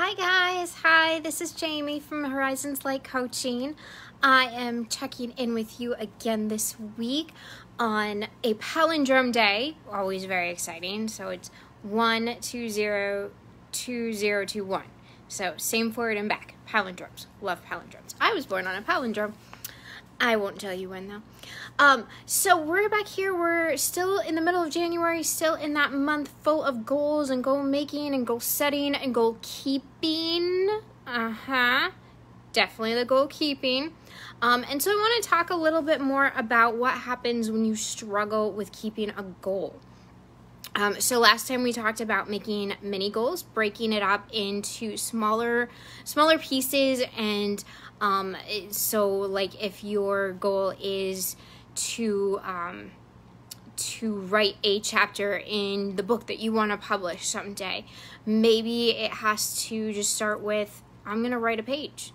Hi guys, hi, this is Jamie from Horizons Light Coaching. I am checking in with you again this week on a palindrome day, always very exciting. So it's 1202021. So same forward and back, palindromes. Love palindromes. I was born on a palindrome. I won't tell you when though. Um, so we're back here. We're still in the middle of January, still in that month full of goals and goal making and goal setting and goal keeping. Uh huh. Definitely the goal keeping. Um, and so I want to talk a little bit more about what happens when you struggle with keeping a goal. Um, so last time we talked about making mini goals, breaking it up into smaller, smaller pieces, and um, so like if your goal is to um, to write a chapter in the book that you want to publish someday, maybe it has to just start with I'm gonna write a page,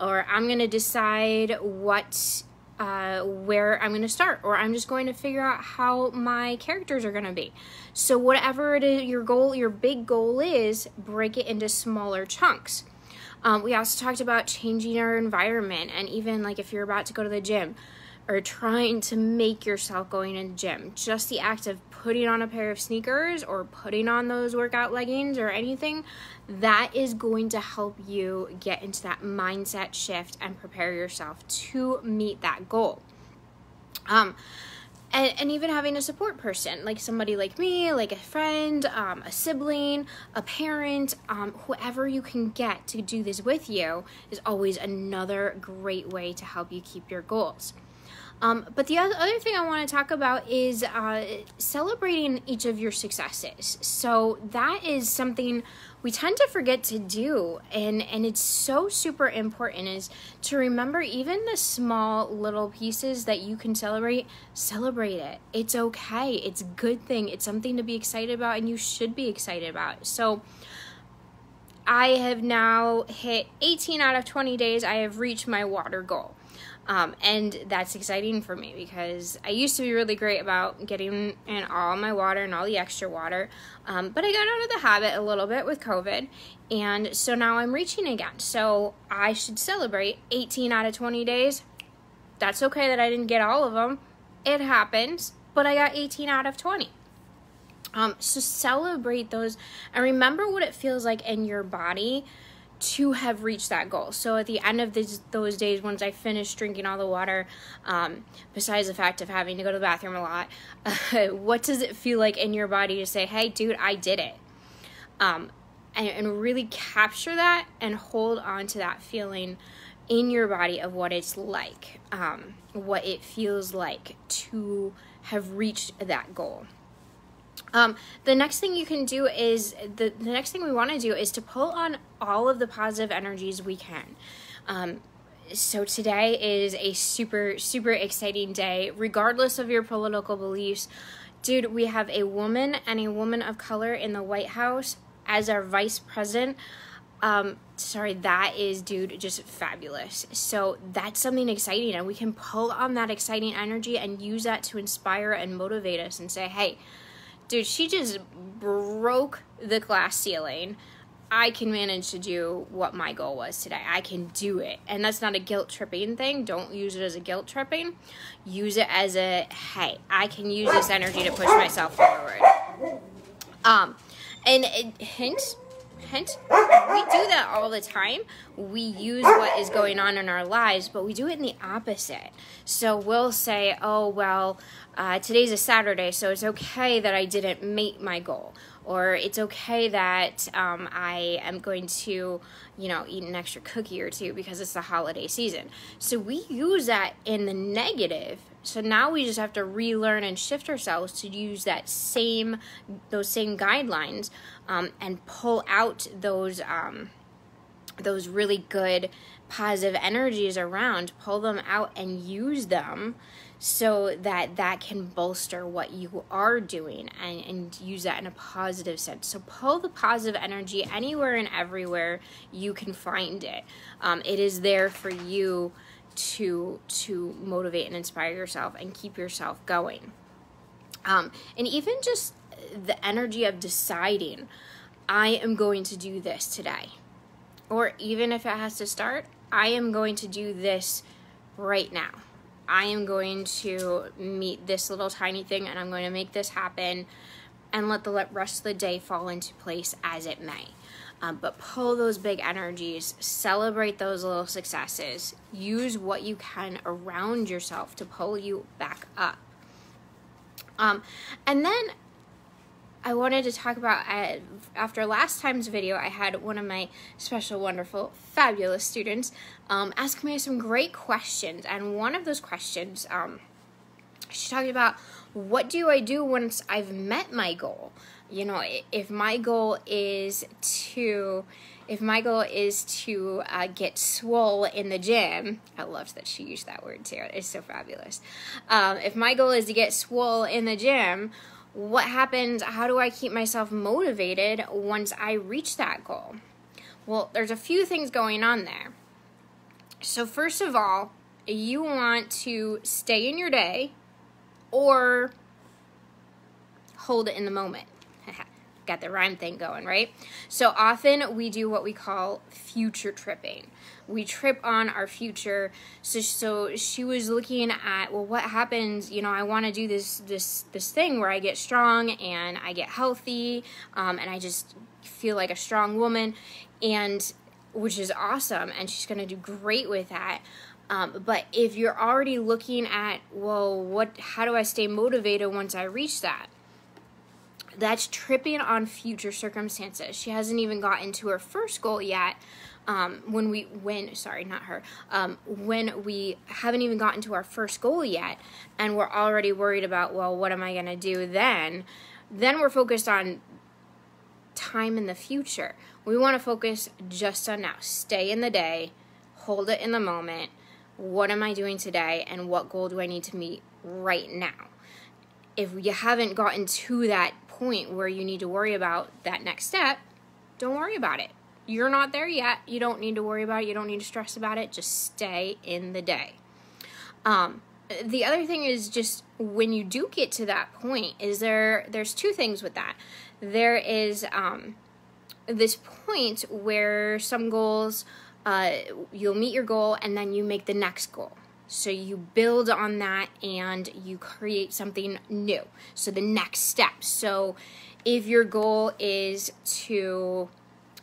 or I'm gonna decide what uh, where I'm going to start, or I'm just going to figure out how my characters are going to be. So, whatever it is, your goal, your big goal is, break it into smaller chunks. Um, we also talked about changing our environment, and even like if you're about to go to the gym or trying to make yourself going in the gym, just the act of putting on a pair of sneakers or putting on those workout leggings or anything, that is going to help you get into that mindset shift and prepare yourself to meet that goal. Um, and, and even having a support person like somebody like me like a friend um, a sibling a parent um, whoever you can get to do this with you is always another great way to help you keep your goals um, but the other thing I want to talk about is uh, celebrating each of your successes. So that is something we tend to forget to do, and and it's so super important is to remember even the small little pieces that you can celebrate. Celebrate it. It's okay. It's a good thing. It's something to be excited about, and you should be excited about. So. I have now hit 18 out of 20 days. I have reached my water goal. Um, and that's exciting for me because I used to be really great about getting in all my water and all the extra water. Um, but I got out of the habit a little bit with COVID. And so now I'm reaching again. So I should celebrate 18 out of 20 days. That's okay that I didn't get all of them. It happens. But I got 18 out of 20. Um, so celebrate those and remember what it feels like in your body to have reached that goal. So at the end of this, those days, once I finished drinking all the water, um, besides the fact of having to go to the bathroom a lot, uh, what does it feel like in your body to say, hey, dude, I did it? Um, and, and really capture that and hold on to that feeling in your body of what it's like, um, what it feels like to have reached that goal. Um, the next thing you can do is the, the next thing we want to do is to pull on all of the positive energies we can. Um, so today is a super super exciting day regardless of your political beliefs. Dude we have a woman and a woman of color in the white house as our vice president. Um sorry that is dude just fabulous. So that's something exciting and we can pull on that exciting energy and use that to inspire and motivate us and say hey dude, she just broke the glass ceiling. I can manage to do what my goal was today. I can do it. And that's not a guilt tripping thing. Don't use it as a guilt tripping. Use it as a hey, I can use this energy to push myself forward. Um and it, hint hint we do that all the time we use what is going on in our lives but we do it in the opposite so we'll say oh well uh, today's a saturday so it's okay that i didn't meet my goal or it's okay that um, I am going to, you know, eat an extra cookie or two because it's the holiday season. So we use that in the negative. So now we just have to relearn and shift ourselves to use that same, those same guidelines, um, and pull out those, um, those really good positive energies around, pull them out and use them so that that can bolster what you are doing and, and use that in a positive sense. So pull the positive energy anywhere and everywhere you can find it. Um, it is there for you to to motivate and inspire yourself and keep yourself going. Um, and even just the energy of deciding, I am going to do this today or even if it has to start, I am going to do this right now. I am going to meet this little tiny thing and I'm going to make this happen and let the rest of the day fall into place as it may. Um, but pull those big energies, celebrate those little successes, use what you can around yourself to pull you back up. Um, and then I wanted to talk about after last time's video, I had one of my special, wonderful, fabulous students um, ask me some great questions. And one of those questions, um, she talked about what do I do once I've met my goal? You know, if my goal is to, if my goal is to uh, get swole in the gym, I loved that she used that word too. It's so fabulous. Um, if my goal is to get swole in the gym, what happens? How do I keep myself motivated once I reach that goal? Well, there's a few things going on there. So, first of all, you want to stay in your day or hold it in the moment. Got the rhyme thing going, right? So often we do what we call future tripping. We trip on our future. So, so she was looking at, well, what happens? You know, I want to do this this this thing where I get strong and I get healthy, um, and I just feel like a strong woman, and which is awesome. And she's going to do great with that. Um, but if you're already looking at, well, what, how do I stay motivated once I reach that? That's tripping on future circumstances. She hasn't even gotten to her first goal yet. Um, when we when sorry not her um, when we haven't even gotten to our first goal yet and we're already worried about well what am i going to do then then we're focused on time in the future we want to focus just on now stay in the day hold it in the moment what am I doing today and what goal do I need to meet right now? If you haven't gotten to that point where you need to worry about that next step, don't worry about it. You're not there yet. You don't need to worry about it. You don't need to stress about it. Just stay in the day. Um, the other thing is just when you do get to that point, is there there's two things with that. There is um, this point where some goals uh, you'll meet your goal and then you make the next goal. So you build on that and you create something new. So the next step. So if your goal is to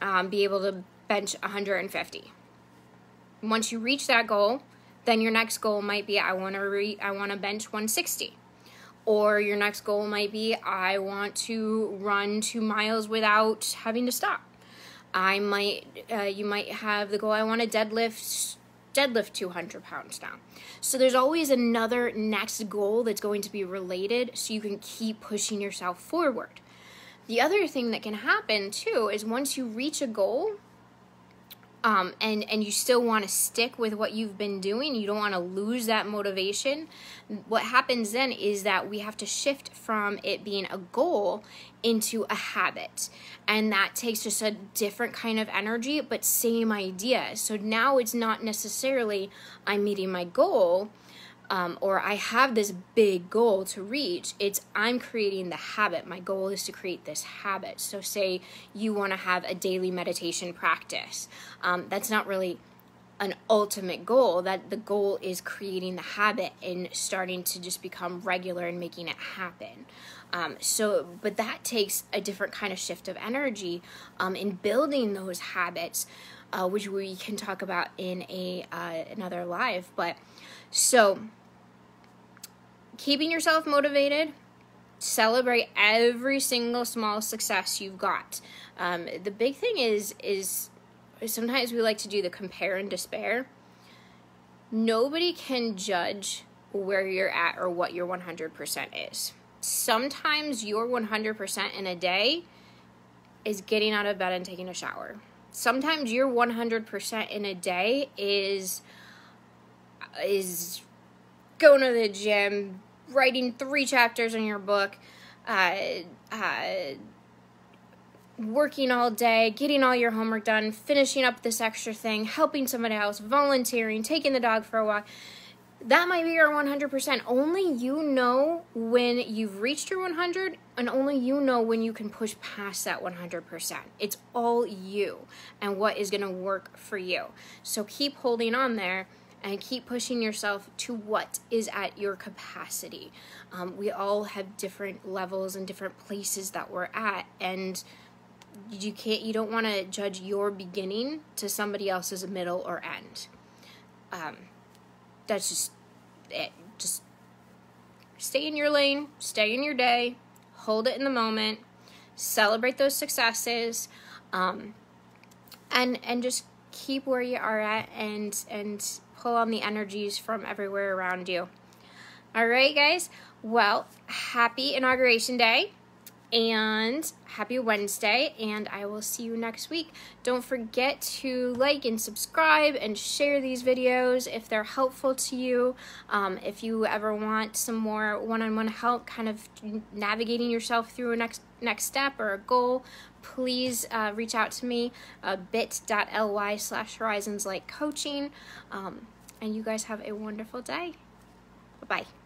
um, be able to bench 150, once you reach that goal, then your next goal might be I want to re- I want to bench 160. Or your next goal might be I want to run 2 miles without having to stop. I might, uh, you might have the goal, I want to deadlift, deadlift 200 pounds down. So there's always another next goal that's going to be related so you can keep pushing yourself forward. The other thing that can happen too is once you reach a goal, um, and and you still want to stick with what you've been doing. You don't want to lose that motivation. What happens then is that we have to shift from it being a goal into a habit. And that takes just a different kind of energy but same idea. So now it's not necessarily i'm meeting my goal um, or I have this big goal to reach, it's I'm creating the habit. My goal is to create this habit. So, say you want to have a daily meditation practice. Um, that's not really an ultimate goal that the goal is creating the habit and starting to just become regular and making it happen um, so but that takes a different kind of shift of energy um, in building those habits uh, which we can talk about in a uh, another live but so, keeping yourself motivated, celebrate every single small success you've got. Um, the big thing is is sometimes we like to do the compare and despair. Nobody can judge where you're at or what your 100% is. Sometimes your 100% in a day is getting out of bed and taking a shower. Sometimes your 100% in a day is is going to the gym, writing three chapters in your book, uh, uh, working all day, getting all your homework done, finishing up this extra thing, helping somebody else, volunteering, taking the dog for a walk. That might be your 100%. Only you know when you've reached your 100 and only you know when you can push past that 100%. It's all you and what is going to work for you. So keep holding on there and keep pushing yourself to what is at your capacity. Um, we all have different levels and different places that we're at and you can't you don't want to judge your beginning to somebody else's middle or end. Um, that's just it. Just stay in your lane, stay in your day, hold it in the moment, celebrate those successes, um, and and just keep where you are at and and pull on the energies from everywhere around you. All right, guys. Well, happy inauguration day and happy Wednesday, and I will see you next week. Don't forget to like and subscribe and share these videos if they're helpful to you. Um, if you ever want some more one-on-one help, kind of navigating yourself through a next next step or a goal, please uh, reach out to me, uh, bit.ly slash horizons light coaching. Um, and you guys have a wonderful day. Bye-bye.